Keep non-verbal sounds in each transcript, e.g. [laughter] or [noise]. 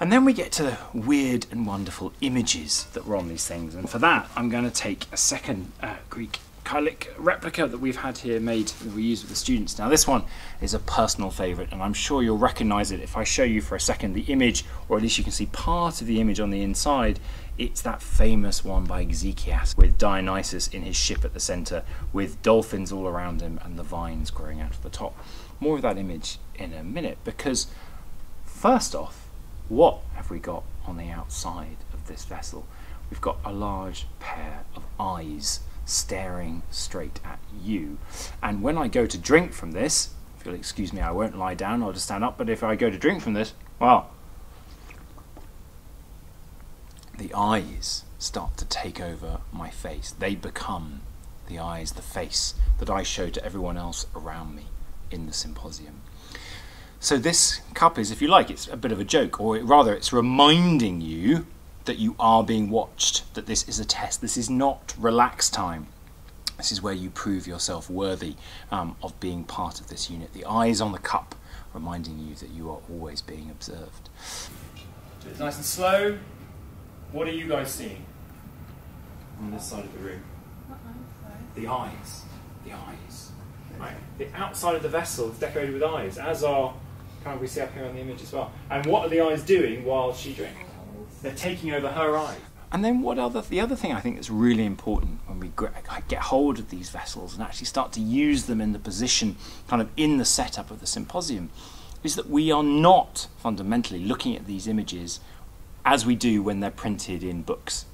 And then we get to weird and wonderful images that were on these things. And for that, I'm going to take a second uh, Greek Kylix replica that we've had here made that we use with the students. Now this one is a personal favourite and I'm sure you'll recognise it if I show you for a second the image or at least you can see part of the image on the inside. It's that famous one by Exekias with Dionysus in his ship at the centre with dolphins all around him and the vines growing out of the top. More of that image in a minute because first off, what have we got on the outside of this vessel? We've got a large pair of eyes staring straight at you. And when I go to drink from this, if you'll excuse me, I won't lie down, I'll just stand up, but if I go to drink from this, well, the eyes start to take over my face. They become the eyes, the face that I show to everyone else around me in the symposium. So this cup is, if you like, it's a bit of a joke, or rather it's reminding you that you are being watched, that this is a test. This is not relax time. This is where you prove yourself worthy um, of being part of this unit. The eyes on the cup reminding you that you are always being observed. It's nice and slow. What are you guys seeing on this side of the room? The eyes. The eyes. Right. The outside of the vessel is decorated with eyes, as are kind of we see up here on the image as well. And what are the eyes doing while she drinks? They're taking over her eyes. And then what other the other thing I think that's really important when we get hold of these vessels and actually start to use them in the position kind of in the setup of the symposium is that we are not fundamentally looking at these images as we do when they're printed in books.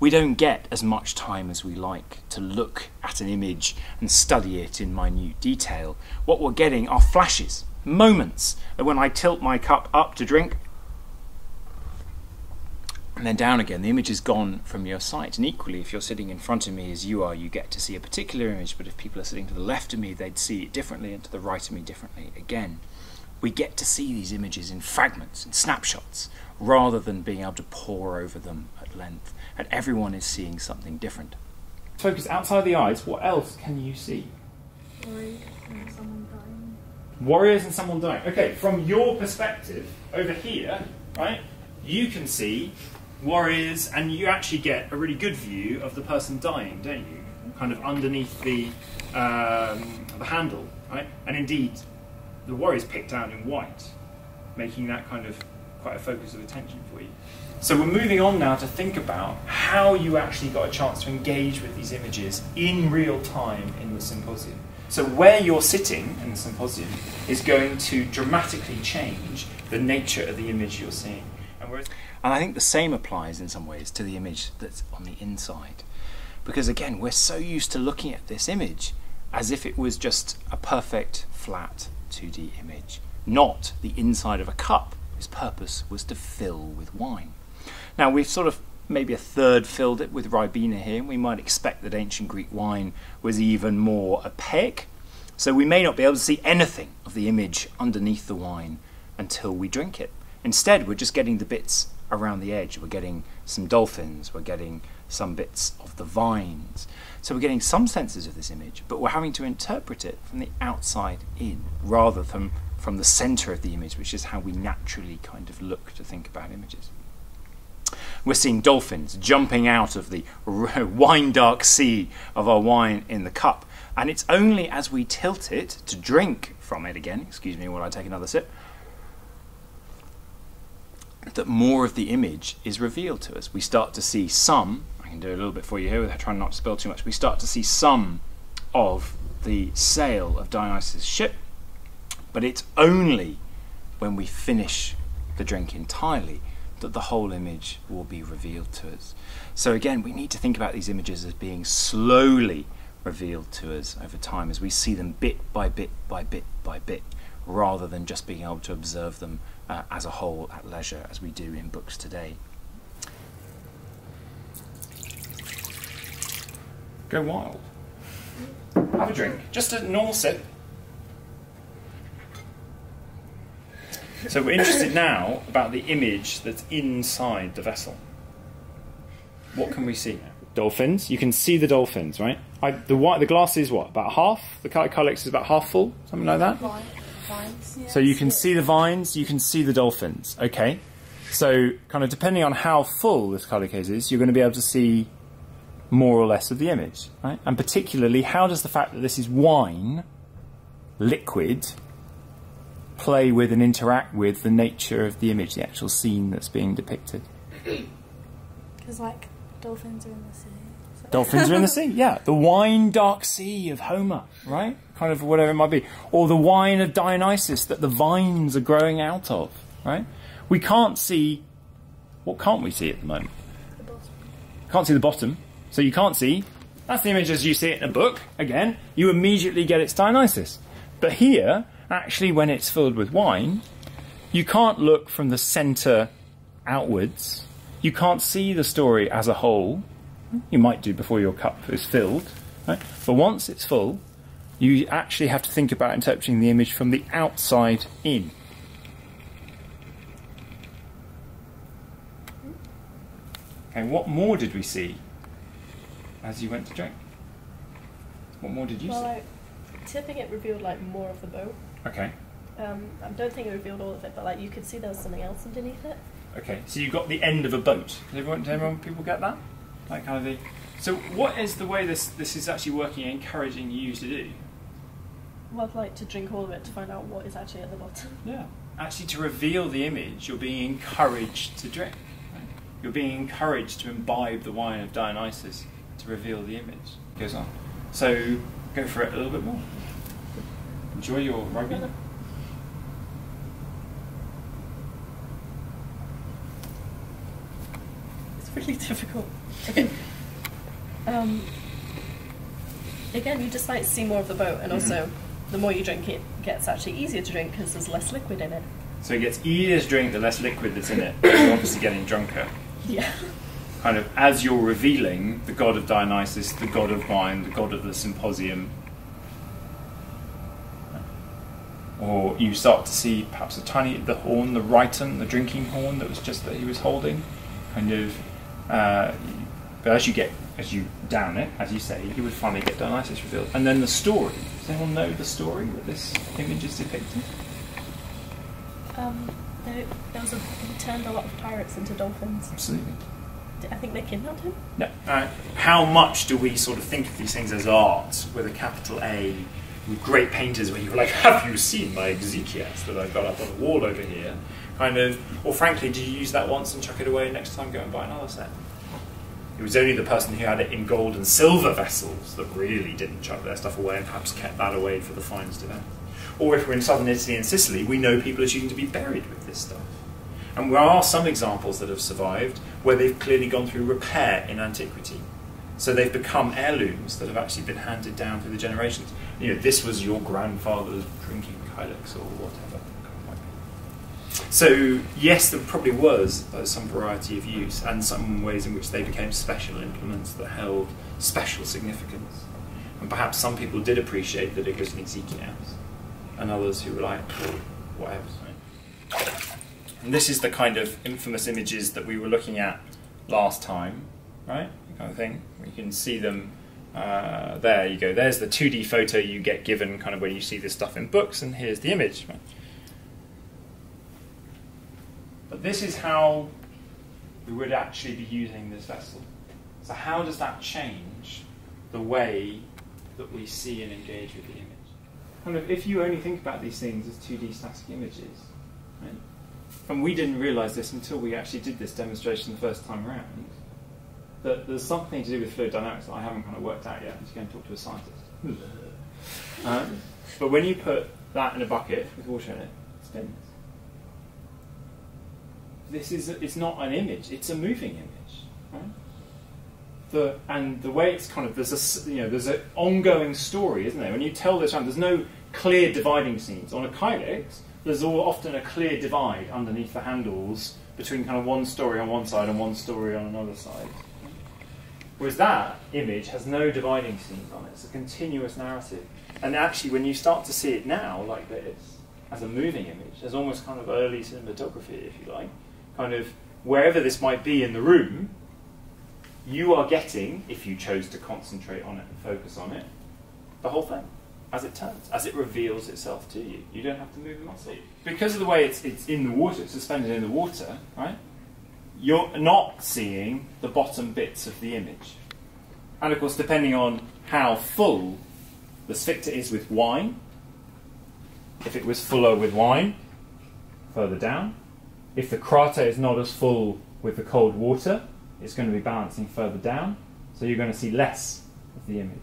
We don't get as much time as we like to look at an image and study it in minute detail. What we're getting are flashes, moments. And when I tilt my cup up to drink, and then down again, the image is gone from your sight. And equally, if you're sitting in front of me as you are, you get to see a particular image, but if people are sitting to the left of me, they'd see it differently, and to the right of me differently again. We get to see these images in fragments, and snapshots, rather than being able to pore over them at length. And everyone is seeing something different. Focus outside the eyes, what else can you see? Warriors uh, someone dying. Warriors and someone dying. Okay, from your perspective, over here, right, you can see warriors, and you actually get a really good view of the person dying, don't you? Kind of underneath the um, the handle, right? And indeed, the warrior's picked out in white, making that kind of quite a focus of attention for you. So we're moving on now to think about how you actually got a chance to engage with these images in real time in the symposium. So where you're sitting in the symposium is going to dramatically change the nature of the image you're seeing. And and I think the same applies in some ways to the image that's on the inside. Because again, we're so used to looking at this image as if it was just a perfect, flat 2D image, not the inside of a cup whose purpose was to fill with wine. Now, we've sort of maybe a third filled it with Ribena here, we might expect that ancient Greek wine was even more opaque. So we may not be able to see anything of the image underneath the wine until we drink it. Instead, we're just getting the bits around the edge. We're getting some dolphins, we're getting some bits of the vines. So we're getting some senses of this image, but we're having to interpret it from the outside in rather than from the center of the image, which is how we naturally kind of look to think about images. We're seeing dolphins jumping out of the [laughs] wine dark sea of our wine in the cup. And it's only as we tilt it to drink from it again, excuse me while I take another sip, that more of the image is revealed to us. We start to see some, I can do a little bit for you here without trying not to spill too much, we start to see some of the sail of Dionysus' ship, but it's only when we finish the drink entirely that the whole image will be revealed to us. So again, we need to think about these images as being slowly revealed to us over time as we see them bit by bit by bit by bit, rather than just being able to observe them uh, as a whole at leisure as we do in books today. Go wild. Have a drink. Just a normal sip. So we're interested now about the image that's inside the vessel. What can we see? Dolphins. You can see the dolphins, right? I, the white, the glass is what? About half. The Kylix is about half full, something like that. Vines, yeah. So you can see the vines, you can see the dolphins. Okay. So, kind of depending on how full this colour case is, you're going to be able to see more or less of the image, right? And particularly, how does the fact that this is wine, liquid, play with and interact with the nature of the image, the actual scene that's being depicted? [clears throat] Because like dolphins are in the sea. so- [laughs] Dolphins are in the sea, yeah. The wine dark sea of Homer, right? Kind of whatever it might be. Or the wine of Dionysus that the vines are growing out of, right? We can't see, what can't we see at the moment? The. Can't see the bottom. So you can't see. That's the image as you see it in a book. Again, you immediately get its Dionysus. But here, actually, when it's filled with wine, you can't look from the centre outwards. You can't see the story as a whole. You might do before your cup is filled. Right? But once it's full, you actually have to think about interpreting the image from the outside in. Okay, what more did we see as you went to drink? What more did you Well, see? like, tipping it revealed like more of the boat. Okay, Um, I don't think it revealed all of it, but like you could see there was something else underneath it. okay. So you got the end of a boat. Did everyone, did everyone people get that? That kind of thing. So what is the way this this is actually working, and encouraging you to do? Well, I'd like to drink all of it to find out what is actually at the bottom. Yeah. Actually, to reveal the image, you're being encouraged to drink. right? You're being encouraged to imbibe the wine of Dionysus to reveal the image. Goes on. So go for it a little bit more. Enjoy your rugby. [laughs] It's really difficult. Okay. Um, again, you just like see more of the boat, and also the more you drink, it gets actually easier to drink because there's less liquid in it. So it gets easier to drink the less liquid that's in it. [coughs] You're obviously getting drunker. Yeah. Kind of as you're revealing the god of Dionysus, the god of wine, the god of the symposium. Or you start to see perhaps a tiny the horn, the rhyton, the drinking horn that was just that he was holding, kind of. Uh, but as you get as you down it, as you say, you would finally get Dionysus revealed, and then the story. Does anyone know the story that this image is depicting? Um, there, there was a he turned a lot of pirates into dolphins. Absolutely. I think they kidnapped him. No. Uh, how much do we sort of think of these things as art with a capital A, with great painters where you're like, [laughs] have you seen my Exekias that I've got up on the wall over here? Kind of, or frankly, did you use that once and chuck it away next time go and buy another set? It was only the person who had it in gold and silver vessels that really didn't chuck their stuff away and perhaps kept that away for the finest event. Or if we're in southern Italy and Sicily, we know people are choosing to be buried with this stuff. And there are some examples that have survived where they've clearly gone through repair in antiquity. So they've become heirlooms that have actually been handed down through the generations. You know, this was your grandfather's drinking kylix or whatever. So yes, there probably was uh, some variety of use and some ways in which they became special implements that held special significance. And perhaps some people did appreciate that it was an Exekias, and others who were like, "Oh, whatever. And this is the kind of infamous images that we were looking at last time, right? Kind of thing. You can see them uh, there. You go. There's the 2D photo you get given, kind of when you see this stuff in books, and here's the image. But this is how we would actually be using this vessel. So how does that change the way that we see and engage with the image? Kind of, if you only think about these things as 2D static images, right? and we didn't realise this until we actually did this demonstration the first time around, that there's something to do with fluid dynamics that I haven't kind of worked out yet. I'm just going to talk to a scientist. um, but when you put that in a bucket with water in it, it spins. This is it's not an image; it's a moving image. Right? The, and the way it's kind of there's a you know there's an ongoing story, isn't there? When you tell this around, there's no clear dividing scenes on a kylix. There's all, often a clear divide underneath the handles between kind of one story on one side and one story on another side. Whereas that image has no dividing scenes on it. It's a continuous narrative. And actually, when you start to see it now like this, as a moving image, as almost kind of early cinematography, if you like, kind of wherever this might be in the room, you are getting, if you chose to concentrate on it and focus on it, the whole thing. as it turns, as it reveals itself to you. You don't have to move the muscle. Because of the way it's, it's in the water, it's suspended in the water, right? You're not seeing the bottom bits of the image. And of course, depending on how full the psykter is with wine, if it was fuller with wine, further down. If the crater is not as full with the cold water, it's going to be balancing further down. So you're going to see less of the image.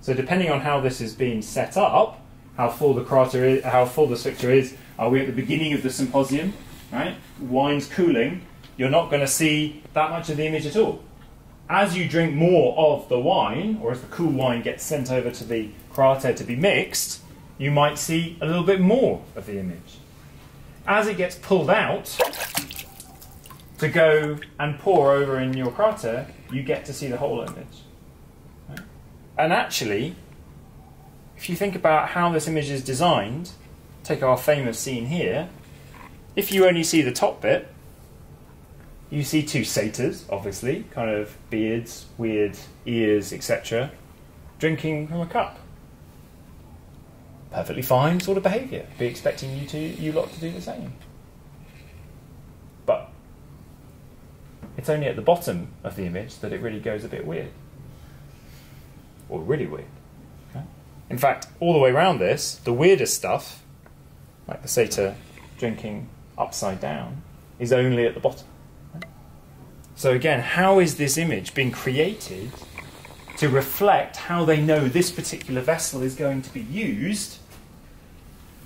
So depending on how this is being set up, how full the crater is, how full the psykter is, are we at the beginning of the symposium, right? Wine's cooling, you're not going to see that much of the image at all. As you drink more of the wine, or as the cool wine gets sent over to the crater to be mixed, you might see a little bit more of the image. As it gets pulled out to go and pour over in your crater, you get to see the whole image. Right? And actually, if you think about how this image is designed, take our famous scene here, if you only see the top bit, you see two satyrs, obviously, kind of beards, weird ears, etc., drinking from a cup perfectly fine sort of behaviour. Be expecting you to you lot to do the same. But it's only at the bottom of the image that it really goes a bit weird. Or really weird. Okay? In fact, all the way around this, the weirdest stuff, like the satyr drinking upside down, is only at the bottom. So again, how is this image being created to reflect how they know this particular vessel is going to be used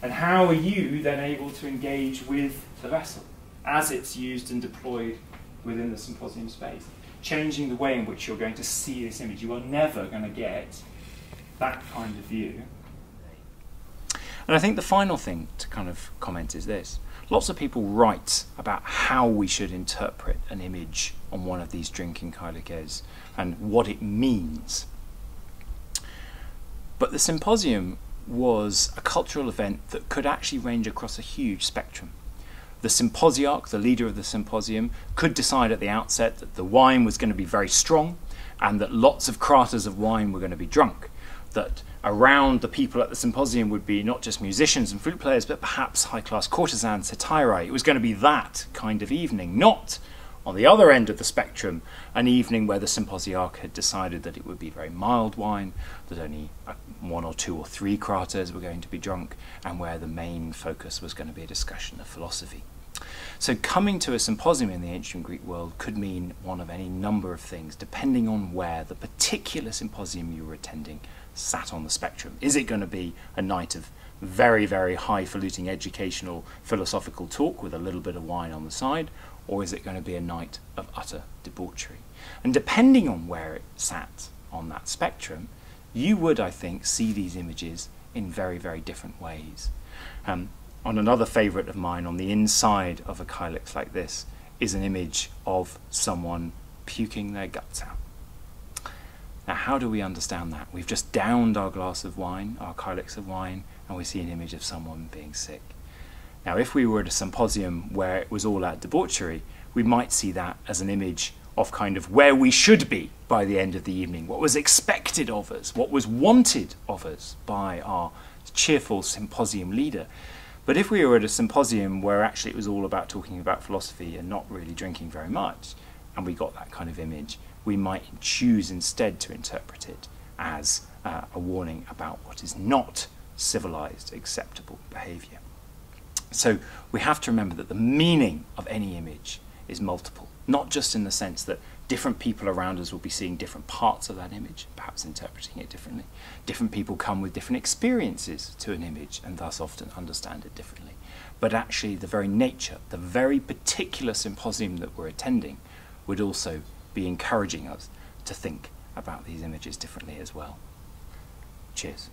and how are you then able to engage with the vessel as it's used and deployed within the symposium space? Changing the way in which you're going to see this image. You are never going to get that kind of view. And I think the final thing to kind of comment is this. Lots of people write about how we should interpret an image on one of these drinking kylikes and what it means. But the symposium was a cultural event that could actually range across a huge spectrum. The symposiarch, the leader of the symposium, could decide at the outset that the wine was going to be very strong and that lots of craters of wine were going to be drunk. That around the people at the symposium would be not just musicians and flute players, but perhaps high class courtesans, hetairai. It was going to be that kind of evening, not on the other end of the spectrum, an evening where the symposiarch had decided that it would be very mild wine, that only uh, one or two or three craters were going to be drunk, and where the main focus was going to be a discussion of philosophy. So, coming to a symposium in the ancient Greek world could mean one of any number of things, depending on where the particular symposium you were attending sat on the spectrum. Is it going to be a night of very, very highfalutin educational philosophical talk with a little bit of wine on the side, or is it going to be a night of utter debauchery? And depending on where it sat on that spectrum, you would, I think, see these images in very, very different ways. Um, on another favourite of mine, on the inside of a kylix like this, is an image of someone puking their guts out. Now, how do we understand that? We've just downed our glass of wine, our kylix of wine, and we see an image of someone being sick. Now, if we were at a symposium where it was all out debauchery, we might see that as an image of kind of where we should be by the end of the evening, what was expected of us, what was wanted of us by our cheerful symposium leader. But if we were at a symposium where actually it was all about talking about philosophy and not really drinking very much, and we got that kind of image, we might choose instead to interpret it as uh, a warning about what is not civilized, acceptable behavior. So we have to remember that the meaning of any image is multiple, not just in the sense that different people around us will be seeing different parts of that image, perhaps interpreting it differently. Different people come with different experiences to an image and thus often understand it differently. But actually, the very nature, the very particular symposium that we're attending would also be encouraging us to think about these images differently as well. Cheers.